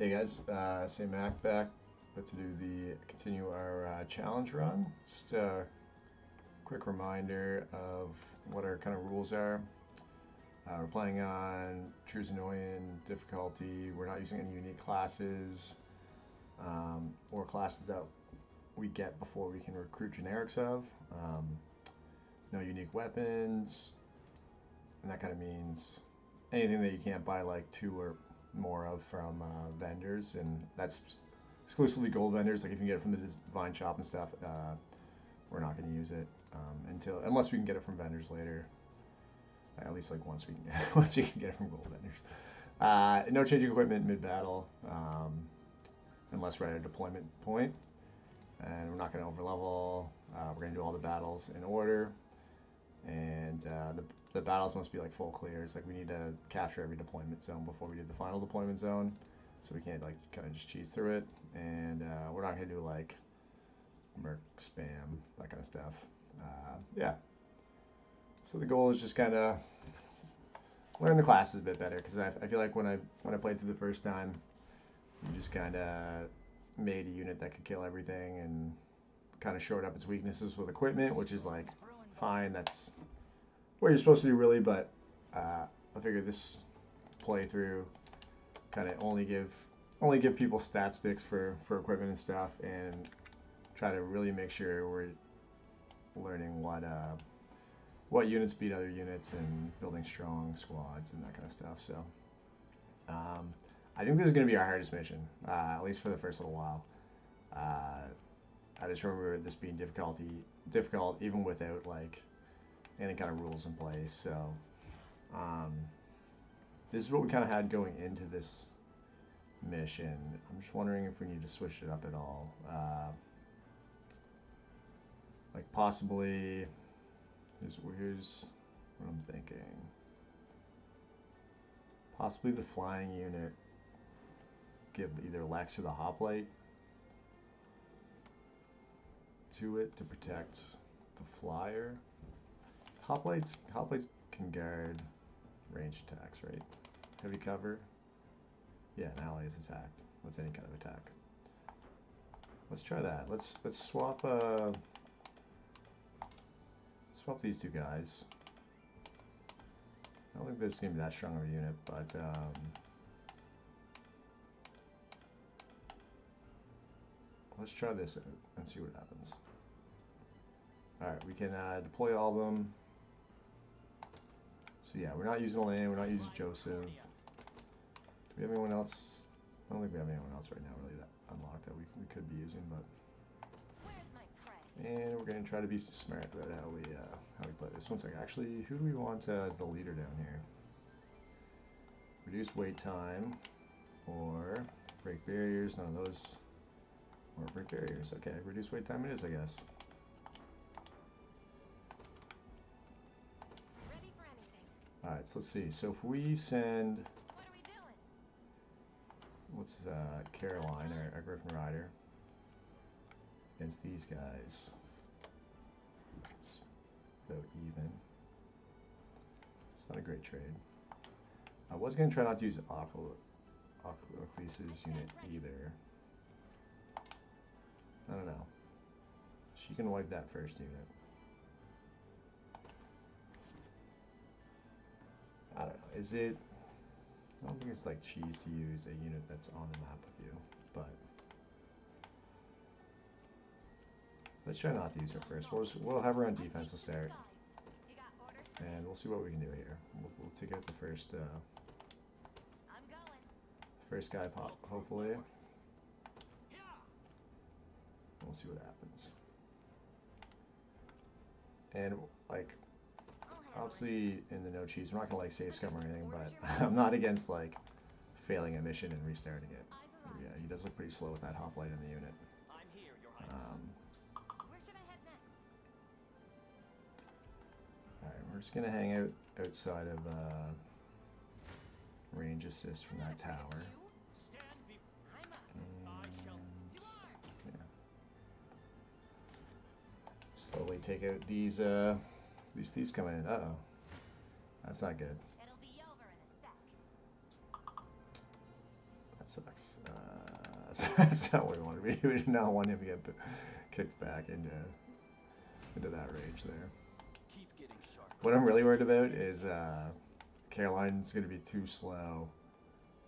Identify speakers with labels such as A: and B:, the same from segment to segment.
A: Hey guys, uh, St. Mac back, about to do the continue our uh, challenge run. Just a quick reminder of what our kind of rules are. Uh, we're playing on True Zenoiran difficulty. We're not using any unique classes um, or classes that we get before we can recruit generics of. Um, no unique weapons, and that kind of means anything that you can't buy like two or more of from uh, vendors, and that's exclusively gold vendors. Like if you get it from the Divine Shop and stuff, uh, we're not going to use it um, until unless we can get it from vendors later. At least like once we can get once we can get it from gold vendors. Uh, no changing equipment mid battle, um, unless we're at a deployment point, and we're not going to overlevel. Uh, we're going to do all the battles in order, and uh, the the battles must be like full clears. Like we need to capture every deployment zone before we do the final deployment zone. So we can't like kind of just cheese through it. And uh, we're not gonna do like merc spam, that kind of stuff. Uh, yeah. So the goal is just kind of learn the classes a bit better because I, I feel like when I when I played through the first time, you just kind of made a unit that could kill everything and kind of showed up its weaknesses with equipment, which is like fine. That's what you're supposed to do really, but uh, I figure this playthrough kind of only give only give people stat sticks for for equipment and stuff, and try to really make sure we're learning what uh, what units beat other units and building strong squads and that kind of stuff. So um, I think this is going to be our hardest mission, uh, at least for the first little while. Uh, I just remember this being difficulty difficult even without like any kind of rules in place. So um, this is what we kind of had going into this mission. I'm just wondering if we need to switch it up at all. Uh, like possibly, here's, here's what I'm thinking. Possibly the flying unit give either Lex or the hoplite to it to protect the flyer. Hoplites, hoplites can guard range attacks, right? Heavy cover. Yeah, an ally is attacked. That's any kind of attack. Let's try that. Let's let's swap uh swap these two guys. I don't think this is gonna be that strong of a unit, but um, let's try this out and see what happens. Alright, we can uh, deploy all of them. So yeah, we're not using Alain, we're not using Joseph. Do we have anyone else? I don't think we have anyone else right now really that unlocked that we, we could be using, but and we're gonna try to be smart about how we uh, how we play this. One second, actually, who do we want uh, as the leader down here? Reduce wait time, or break barriers. None of those. Or break barriers. Okay, reduce wait time it is, I guess. Alright, so let's see. So if we send... What's uh, Caroline, our, our Griffin Rider, against these guys. It's about even. It's not a great trade. I was going to try not to use Ochlys's unit either. I don't know. She can wipe that first unit. Is it... I don't think it's like cheese to use a unit that's on the map with you, but... Let's try not to use her first. We'll, just, we'll have her on defense to start. And we'll see what we can do here. We'll, we'll take out the first, uh, first guy pop, hopefully. We'll see what happens. And, like, obviously in the no cheese, we're not gonna like save scum or anything, but I'm not against like failing a mission and restarting it. Yeah, he does look pretty slow with that hoplite in the unit. Um, Alright, we're just gonna hang out outside of uh, range assist from that tower. And, yeah. Slowly take out these uh, these thieves coming in. Uh oh. That's not good. that sucks. Uh, that's not what we wanted. We, we did not want him to get kicked back into into that rage there. What I'm really worried about is uh, Caroline's going to be too slow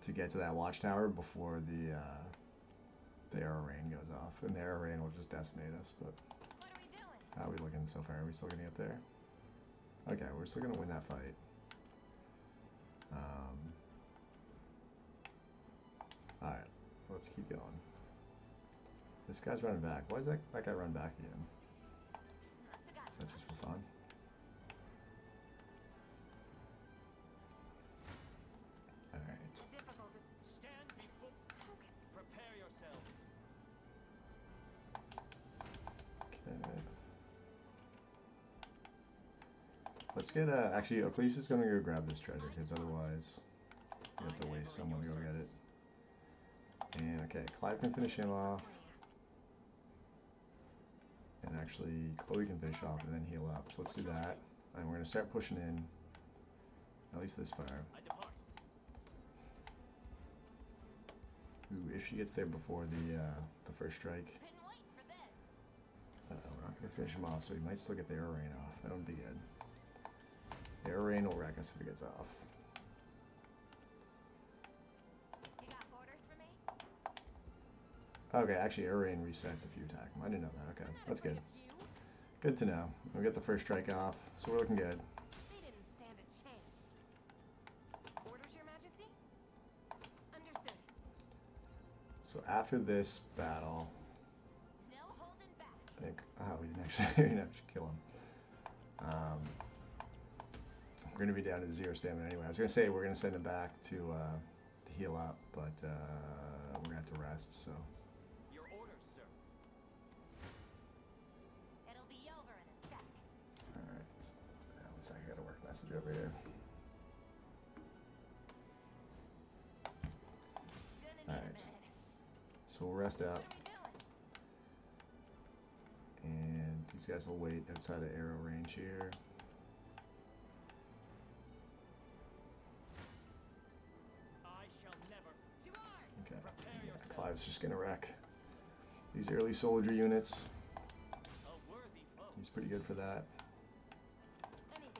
A: to get to that watchtower before the uh, the arrow rain goes off, and the arrow rain will just decimate us. But how are we looking so far? Are we still going to get there? Okay, we're still to win that fight. Um, Alright, let's keep going. This guy's running back. Why is that, that guy run back again? Get, actually, Ochlys is gonna go grab this treasure, because otherwise we have to waste someone to go get it. And, okay, Clive can finish him off. And actually, Chloe can finish off and then heal up. So let's do that. And we're gonna start pushing in, at least this far. Ooh, if she gets there before the, uh, the first strike. Uh, we're not gonna finish him off, so he might still get the arrow rain off. That would be good. Rain will wreck us if it gets off. Okay, actually, rain resets if you attack him. I didn't know that. Okay, that's good. Good to know. We get the first strike off, so we're looking good.
B: They didn't stand a chance. Orders, Your Majesty? Understood.
A: So after this battle,
B: No holding back.
A: I think. Oh, we didn't actually, we didn't actually kill him. Um, we're gonna be down to zero stamina anyway. I was gonna say we're gonna send him back to uh, to heal up, but uh, we're gonna have to rest. So
C: Your orders, sir.
B: It'll be over in a sec.
A: all right. Now, one second, I got a work message over here. Alright. So we'll rest out,
B: What are we doing?
A: and these guys will wait outside of arrow range here. Clive's just gonna wreck these early soldier units. He's pretty good for that.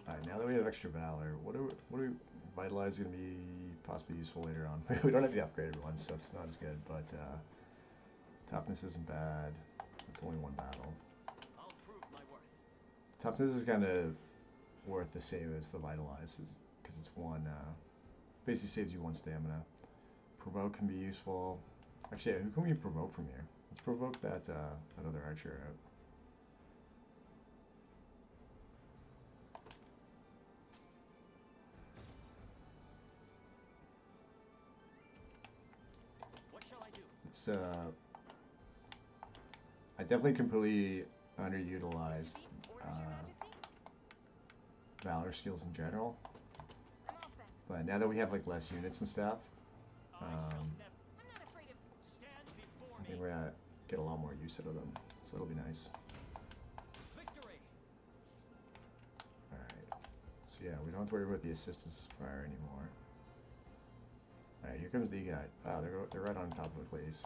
A: Alright, now that we have extra valor, what are what are vitalize gonna be possibly useful later on? we don't have the upgraded ones, so it's not as good. But uh, toughness isn't bad. It's only one battle. Toughness is kind of worth the same as the vitalize, because it's one. Uh, basically saves you one stamina. Provoke can be useful. Actually, who can we provoke from here? Let's provoke that uh, that other archer out.
C: What shall I do?
A: It's uh, I definitely completely underutilized uh, valor skills in general,
B: I'm off then.
A: but now that we have like less units and stuff, Um, we're gonna get a lot more use out of them. So that'll be nice.
C: Victory.
A: Alright. So yeah, we don't have to worry about the assistance fire anymore. Alright, here comes the guy. Wow, they're, they're right on top of the place.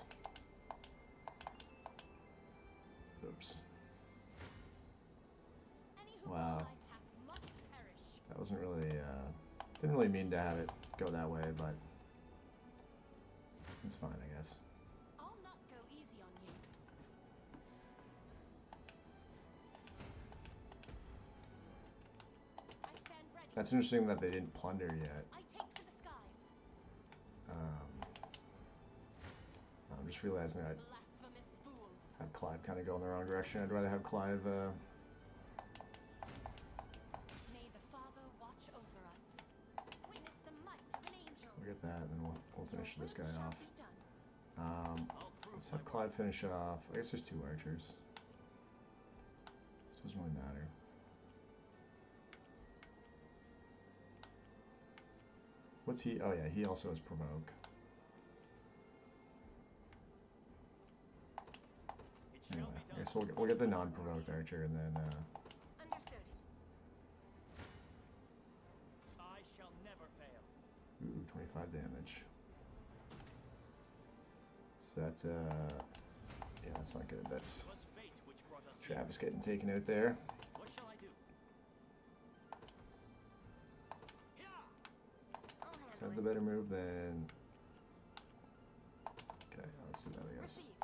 A: Oops. Wow.
B: follow my path must perish.
A: That wasn't really, uh, didn't really mean to have it go that way, but it's fine, That's interesting that they didn't plunder yet.
B: I take to the skies.
A: Um, I'm just realizing I have Clive kind of go in the wrong direction. I'd rather have Clive, uh,
B: May the Father watch over us. Witness the might of an angel.
A: we'll get that, and then we'll, we'll finish this guy off. Um, let's have Clive finish off. I guess there's two archers. This doesn't really matter. What's he? Oh yeah, he also has provoke.
C: It shall
A: Anyway,
C: be
A: I guess we'll get, we'll get the non-provoked archer, and then uh,
B: Understood.
C: I shall never fail.
A: ooh, 25 damage. So that, uh, yeah, that's not good. That's
C: It was fate which brought us here.
A: Travis getting taken out there.
B: I'll
A: Is
B: handle
A: that the better move than? Okay, let's do that. I guess.
B: Received.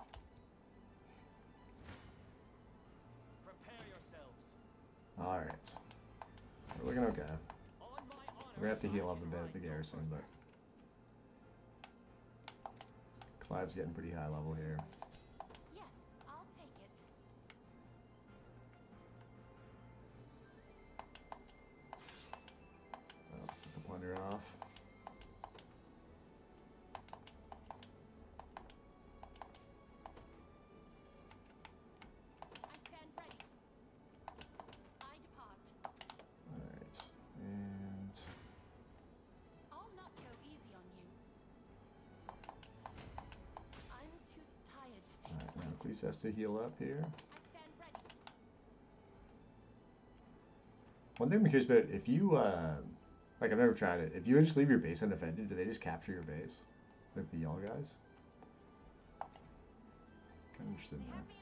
C: Prepare yourselves.
A: All right, we're looking okay.
C: On.
A: We're gonna have to heal up a
C: can
A: bit at the garrison, but. Clive's getting pretty high level here. Has to heal up here. One thing I'm curious about, if you, uh, like I've never tried it, if you just leave your base undefended, do they just capture your base? Like the yellow guys? Kind of interested in that.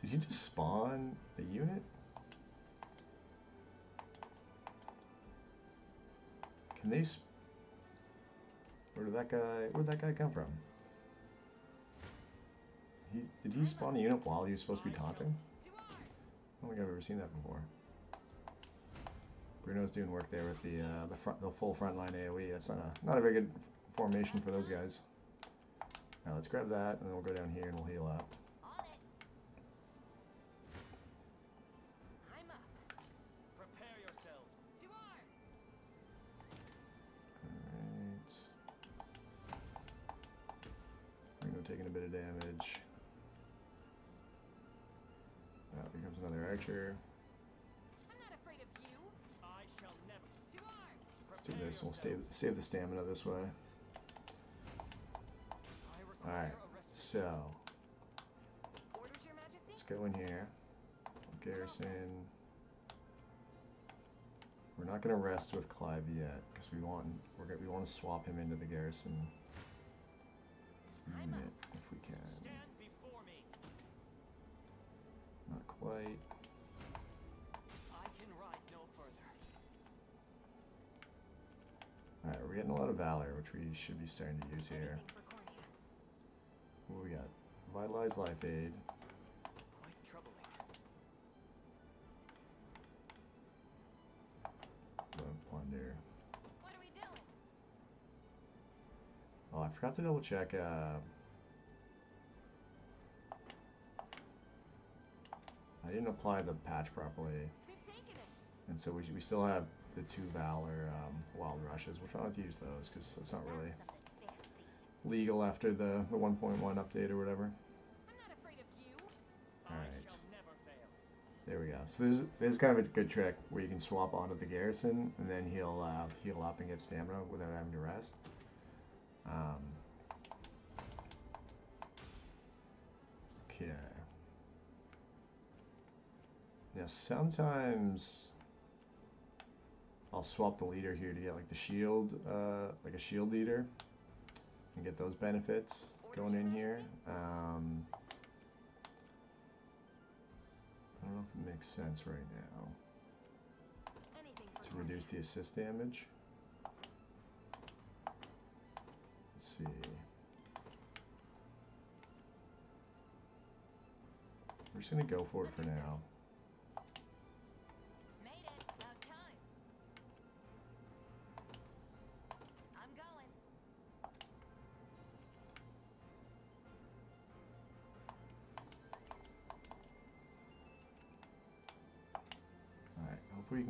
A: Did you just spawn a unit? Can they? Where did that guy? Where did that guy come from? He did he spawn a unit while he was supposed to be taunting? I don't think I've ever seen that before. Bruno's doing work there with the uh, the front, the full frontline AOE. That's not a not a very good formation for those guys. Now let's grab that, and then we'll go down here and we'll heal up.
B: On. I'm up.
C: Prepare yourselves.
B: To arms.
A: Alright. Bruno taking a bit of damage.
B: Arms.
A: Let's do this. We'll save, save the stamina this way. Alright, so
B: Orders, Your Majesty.
A: let's go in here. Garrison. We're not gonna rest with Clive yet because we want we're gonna, we want to swap him into the garrison unit if we can.
C: Stand before me.
A: Not quite. Alright, we're getting a lot of valor, which we should be starting to use here.
B: Anything for Cornia.
A: What we got? Vitalize Life Aid.
C: Quite troubling.
A: Plunder.
B: What are we doing?
A: Oh, I forgot to double check. Uh, I didn't apply the patch properly,
B: We've taken it.
A: and so we, we still have the two Valor um, Wild Rushes. We'll try not to use those because it's not really
B: That's something fancy.
A: legal after the, the 1.1 update or whatever.
B: I'm not afraid of you.
C: I
A: Alright.
C: shall never fail.
A: There we go. So this is, this is kind of a good trick where you can swap onto the Garrison, and then he'll uh, heal up and get stamina without having to rest. Um, okay. Now sometimes I'll swap the leader here to get like the shield, uh, like a shield leader, and get those benefits going in here. Um, I don't know if it makes sense right now to reduce the assist damage. Let's see. We're just gonna go for it for now.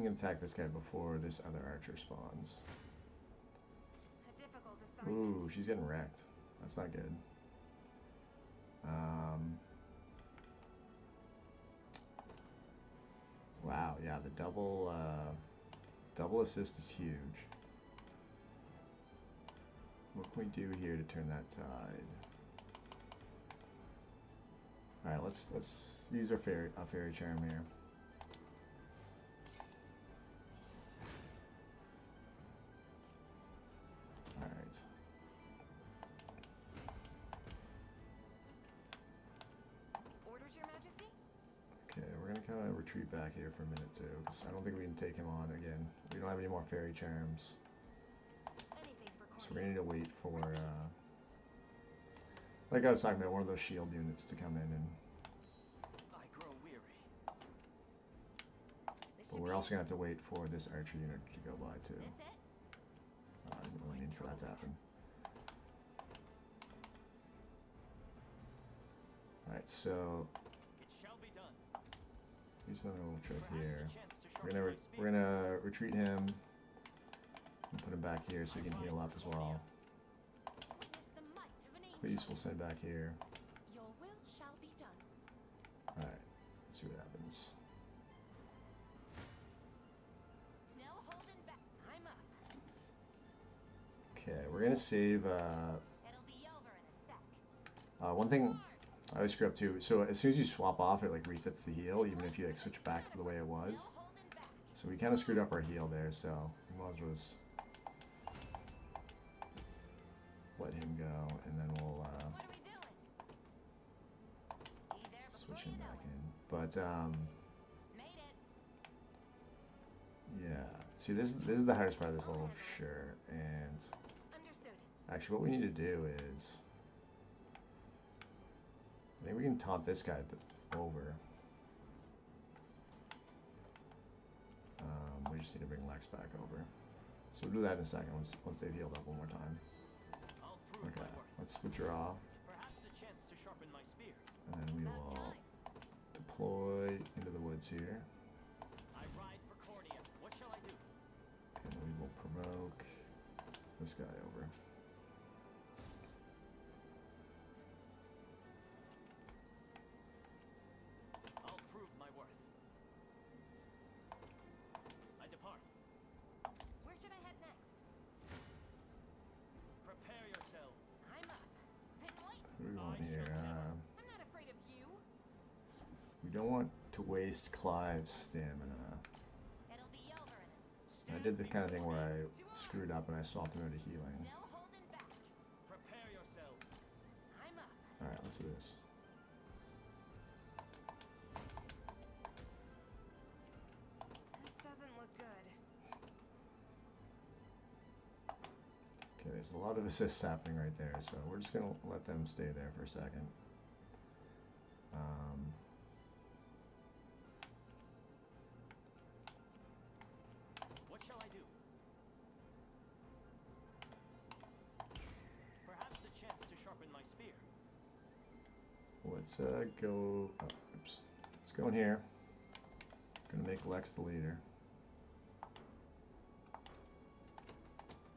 A: Can attack this guy before this other archer spawns.
B: A difficult assignment.
A: Ooh, she's getting wrecked. That's not good. Um, wow, yeah, the double uh, double assist is huge. What can we do here to turn that tide? All right, let's let's use our fairy a fairy charm here. Retreat back here for a minute too, because I don't think we can take him on again. We don't have any more fairy charms, so we're gonna need to wait for, uh, like I was talking about, one of those shield units to come in, and
C: I grow weary.
A: But we're also gonna have to wait for this archer unit to go by too.
B: This it?
A: Uh, I didn't really mean for that to happen. Alright, so
C: It shall be done.
A: Here's another little trick here. We're gonna re- we're gonna retreat him and put him back here so he can heal up as well. Please, we'll send back here. Alright, let's see what happens. Okay, we're gonna save. Uh,
B: a
A: uh, one thing I always screw up too. So as soon as you swap off, it like resets the heel, even if you like switch back to the way it was.
B: No holding back.
A: So we kind of screwed up our heel there. So we might as well just let him go, and then we'll uh,
B: What are we doing? Be there before
A: switch him back in. But um, yeah. See, this this is the hardest part of this level for sure. And actually, what we need to do is, I think we can taunt this guy over. Um, we just need to bring Lex back over. So we'll do that in a second once once they've healed up one more time. Okay, let's withdraw,
C: Perhaps a chance to sharpen my spear.
A: and then we will deploy into the woods here,
C: I ride for Cornia. What shall I do?
A: and we will provoke this guy over. Don't want to waste Clive's stamina.
B: It'll be over in a
A: I did the kind of thing where. I screwed up and I swapped him into healing.
B: no holding back.
C: Prepare yourselves.
B: I'm up.
A: Alright, let's do this.
B: This doesn't look good.
A: Okay, there's a lot of assists happening right there, so we're just gonna let them stay there for a second. Uh, go. Oops. Let's go in here. I'm Gonna make Lex the leader.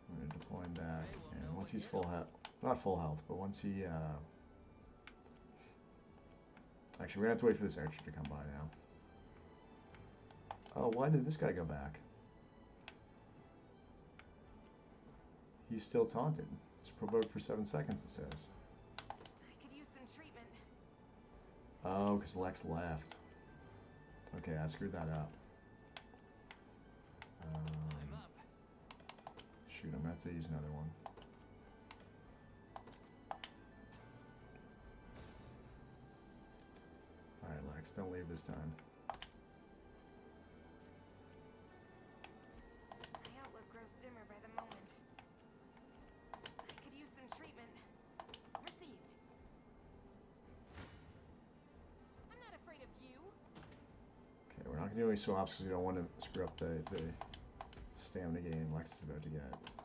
A: I'm gonna deploy him back, and once he's full health, not full health, but once he. Uh, actually, we're gonna have to wait for this archer to come by now. Oh, why did this guy go back? He's still taunted. He's provoked for seven seconds, it says.
B: I could use some treatment.
A: Oh, because Lex left. Okay, I screwed that up. Um,
C: up.
A: shoot, I'm gonna have to use another one. Alright, Lex, don't leave this time. Swaps because we don't want to screw up the, the stamina gain Lex is about to get.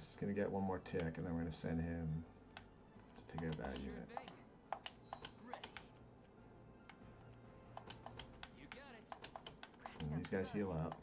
A: Okay, now Lex gonna get one more tick, and then we're gonna send him to take out that unit.
C: You got it.
A: And these guys heal up,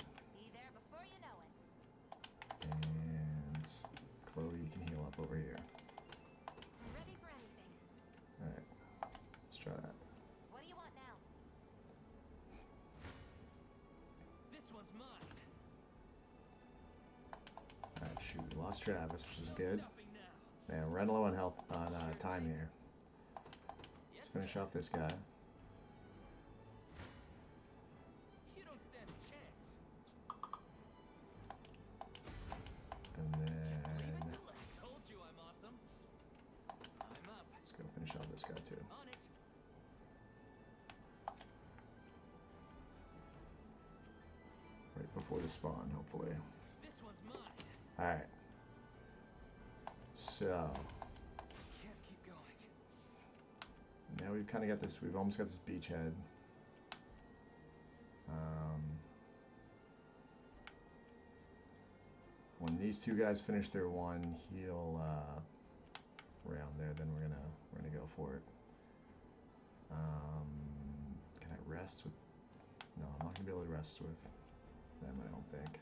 A: finish off this guy.
C: You don't stand a chance.
A: And then
C: it to luck. Told you I'm awesome. I'm up.
A: let's go finish off this guy too. Right before the spawn, hopefully.
C: This one's mine.
A: Alright. So, now we've kind of got this, we've almost got this beachhead. Um, when these two guys finish their one, he'll uh, round there. Then we're gonna we're gonna go for it. Um, can I rest with? No, I'm not gonna be able to rest with them. I don't think.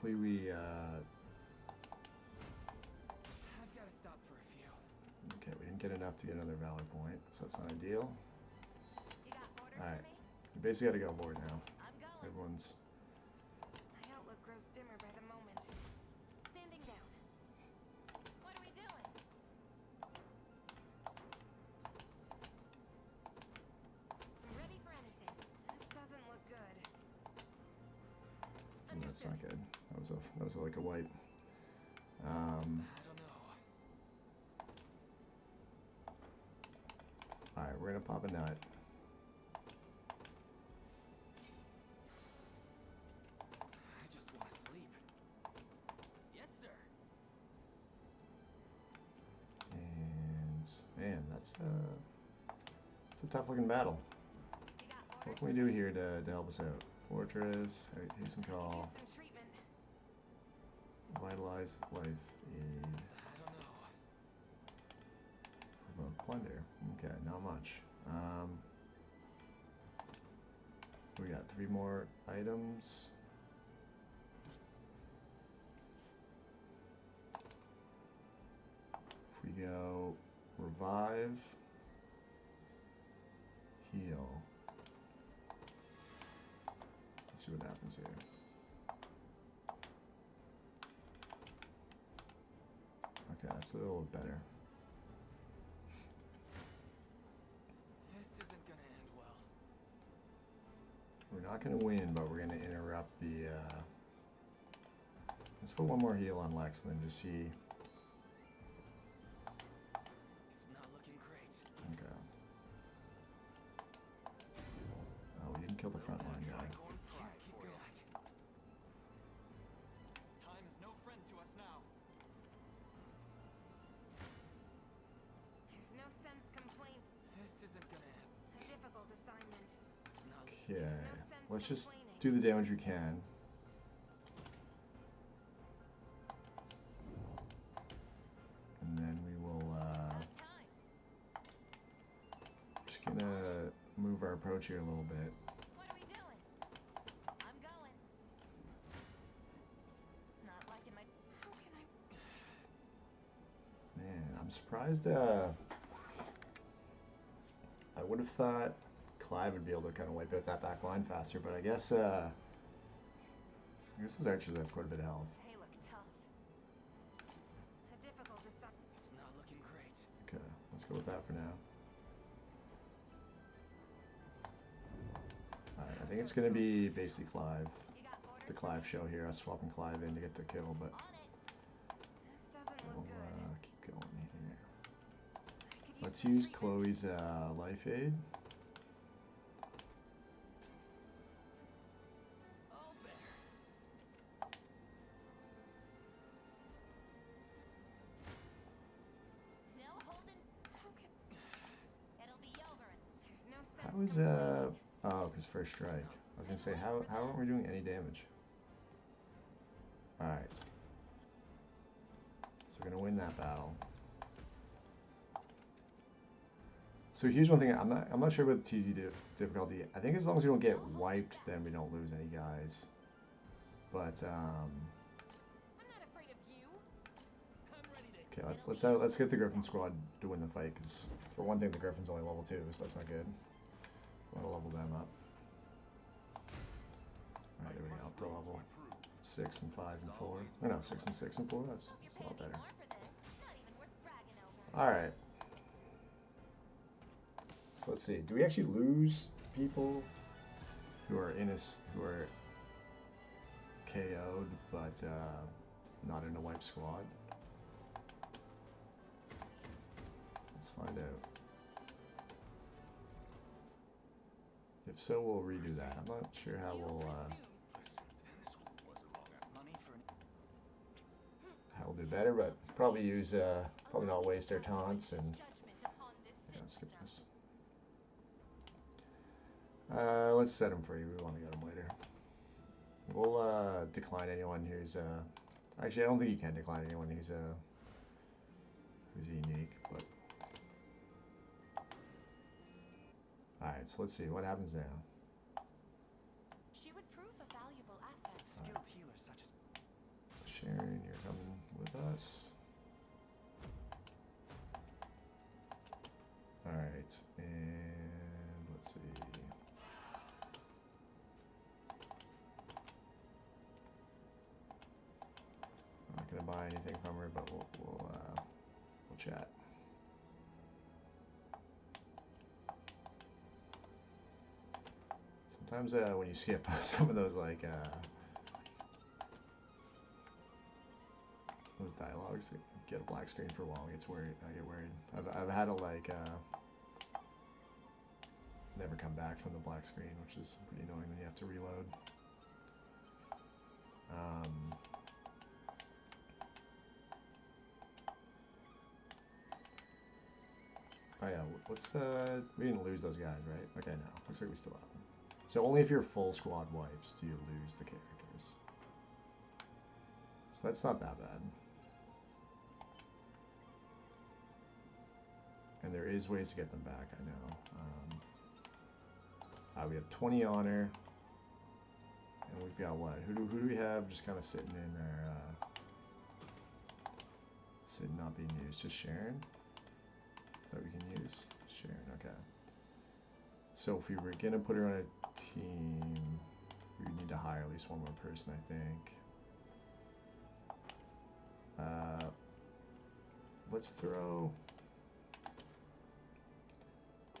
A: Hopefully we. Uh,
C: I've got to stop for a few.
A: okay, we didn't get enough to get another valor point, so that's not ideal.
B: You got
A: Alright. We basically got to go board now.
B: I'm going.
A: Everyone's gonna pop a nut.
C: I just want to sleep. Yes, sir.
A: And man, that's uh, it's a tough looking battle. What can we do here to, to help us out? Fortress, ha- hasten call,
B: use some treatment.
A: vitalize life aid,
C: I don't know.
A: provoke plunder. Okay, not much. Um, we got three more items. If we go revive, heal. Let's see what happens here. Okay, that's a little better.
C: This isn't gonna end well.
A: We're not going to win, but we're going to interrupt the. Uh... Let's put one more heal on Lex and then just see. Do the damage we can. And then we will. Uh, just gonna move our approach here a little bit.
B: What are we doing? I'm going. Not liking my. How can I?
A: Man, I'm surprised. Uh, I would have thought Clive would be able to kind of wipe out that back line faster, but I guess. Uh, I guess those archers have quite a bit of health.
B: They look tough. A difficult.
C: It's not looking great.
A: Okay, let's go with that for now. Alright, I think it's gonna be basically Clive.
B: You got orders
A: The Clive show here, us swapping Clive in to get the kill, but
B: This doesn't
A: we'll
B: look good.
A: uh, keep going here. Let's use. Chloe's uh, life aid. Uh oh, cause first strike. I was gonna say how how aren't we doing any damage? Alright. So we're gonna win that battle. So here's one thing I'm not I'm not sure about the TZ difficulty. I think as long as we don't get wiped, then we don't lose any guys. But um,
C: to.
A: Okay, let's let's uh, let's get the Griffin squad to win the fight because for one thing the Griffin's only level two, so that's not good. To level them up. All right, there we go, up to level six and five and four. Or no, six and six and four. That's, that's a lot better.
D: more for this. Not even worth bragging over.
A: All right. So let's see. Do we actually lose people who are in us who are KO'd but uh, not in a wipe squad? Let's find out. If so, we'll redo that. I'm not sure how we'll uh,
E: Money for an
A: how we'll do better, but probably use uh, probably not waste our taunts and
D: Judgment upon
A: Yeah, let's skip this. Uh, let's set him free. We want to get him later. We'll uh, decline anyone who's. Uh, actually, I don't think you can decline anyone who's uh, who's unique. But all right, so let's see what happens now.
D: She would prove a valuable asset.
E: skilled healer such as
A: Sharon, you're coming with us. Sometimes uh, when you skip some of those like uh, those dialogues get a black screen for a while. It's worried. I get worried. I've I've had to like uh, never come back from the black screen, which is pretty annoying. Then you have to reload. Um, oh yeah, what's uh? We didn't lose those guys, right? Okay, no. Looks like we still have them. So only if you're full squad wipes do you lose the characters. So that's not that bad. And there is ways to get them back, I know. Um, uh, we have 20 honor. And we've got what? Who do, who do we have just kind of sitting in there? Uh, sitting not being used? Just Sharon? That we can use? Sharon, okay. So if we were going to put her on a team, we need to hire at least one more person, I think. Uh, let's throw.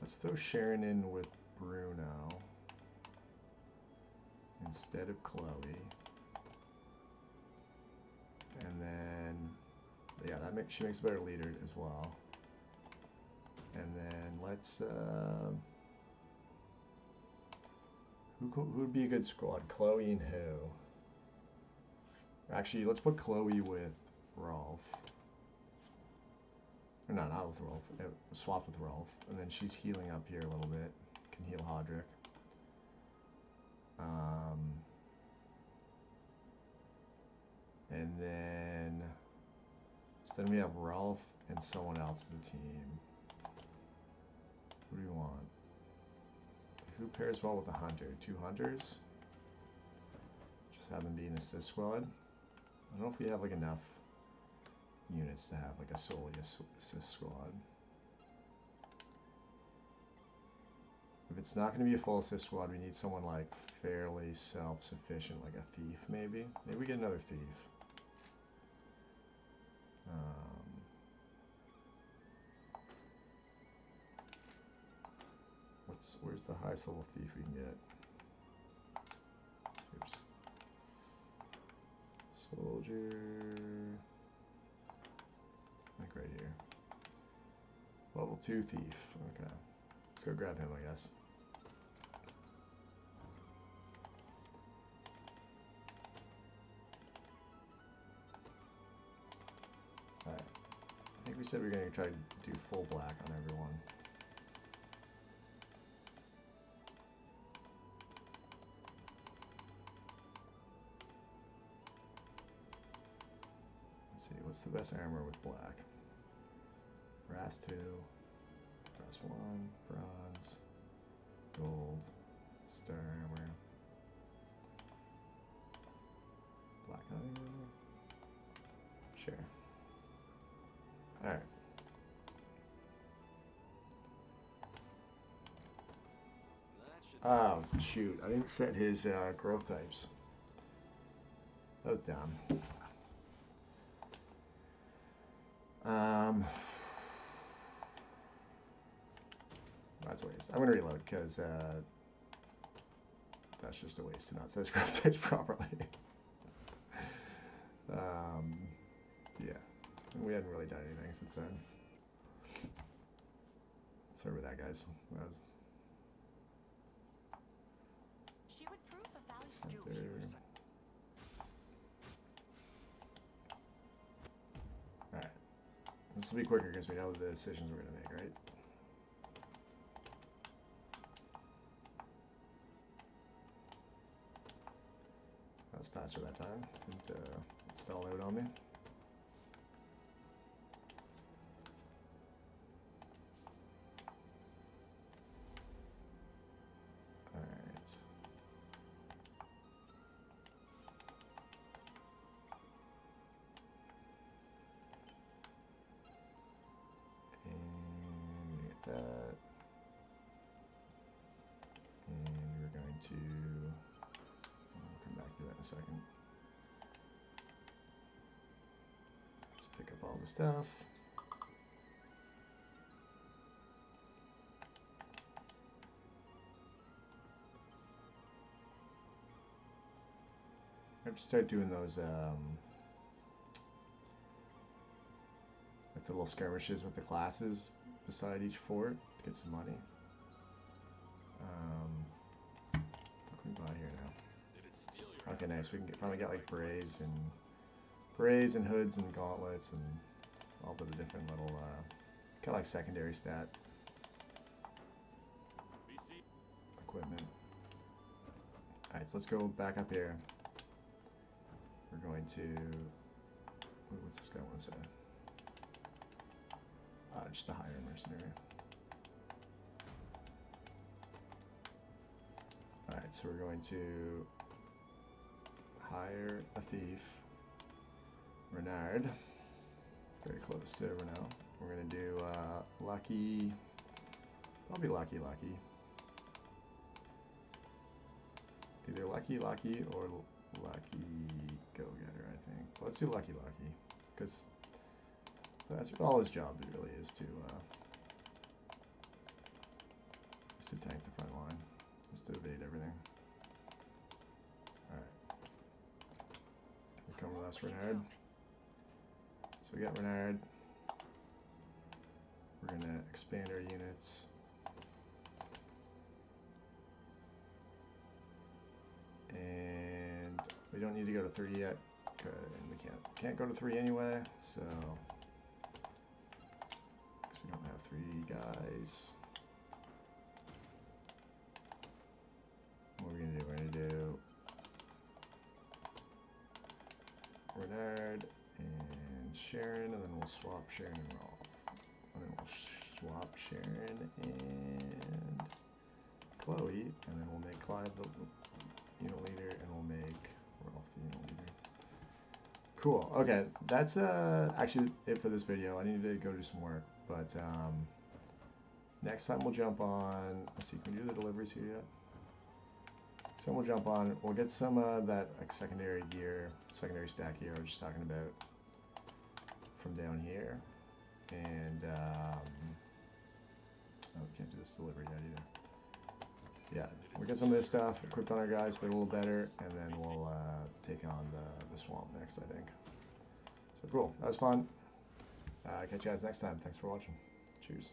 A: Let's throw Sharon in with Bruno instead of Chloe. And then, yeah, that makes she makes a better leader as well. And then let's. Uh, who would be a good squad? Chloe and who? Actually, let's put Chloe with Rolf. Or not, not with Rolf. Uh, swap with Rolf, and then she's healing up here a little bit. Can heal Hodrick. Um, and then, so then we have Rolf and someone else as a team. Who do you want? Who pairs well with a hunter? Two hunters? Just have them be an assist squad. I don't know if we have like enough units to have like a solely ass- assist squad. If it's not going to be a full assist squad, we need someone like fairly self-sufficient, like a thief maybe. Maybe we get another thief. Um, what's where's the highest level thief we can get? Oops. Soldier. Like right here. Level 2 thief. Okay. Let's go grab him, I guess. Alright. I think we said we are going to try to do full black on everyone. What's the best armor with black? Brass 2, brass 1, bronze, gold, star armor, black sure. Alright. Oh, shoot. I didn't set his uh, growth types. That was dumb. Um, that's a waste. I'm going to reload because uh, that's just a waste to not set growth types properly. um, yeah. We hadn't really done anything since then. Sorry about that, guys. That was
D: She would prove a
A: This will be quicker because we know the decisions we're going to make, right? That was faster that time. Didn't uh, stall out on me. To. I'll come back to that in a second. Let's pick up all the stuff. I have to start doing those um, like the little skirmishes with the classes beside each fort to get some money.
C: You're
A: Okay, nice. We can get, finally get like berets and berets and hoods and gauntlets and all the different little uh, kind of like secondary stat equipment. All right, so let's go back up here. We're going to. What's this guy want to say? Uh, just a higher mercenary. All right, so we're going to hire a thief, Renard. Very close to Renault. We're gonna do uh, Lucky. Probably Lucky Lucky. Either Lucky Lucky or Lucky Go Getter, I think. Let's do Lucky Lucky, because that's all his job really is to uh, to tank the front line, Just to evade everything. Come with us, Renard. So we got Renard. We're gonna expand our units. and we don't need to go to three yet. And we can't can't go to three anyway, So we don't have three guys. Swap Sharon and Rolf, and then we'll swap Sharon and Chloe, and then we'll make Clive the unit leader, and we'll make Rolf the unit leader. Cool. Okay, that's uh actually it for this video. I need to go do some work, but um, next time we'll jump on. Let's see, can we do the deliveries here yet? Time we'll jump on. We'll get some uh, that like secondary gear, secondary stack gear I was just talking about from down here, and um, oh, we can't do this delivery yet either yeah, we'll get some of this stuff, equip on our guys, they're a little better, and then we'll uh, take on the, the swamp next, I think. So cool, that was fun. Uh, catch you guys next time. Thanks for watching. Cheers.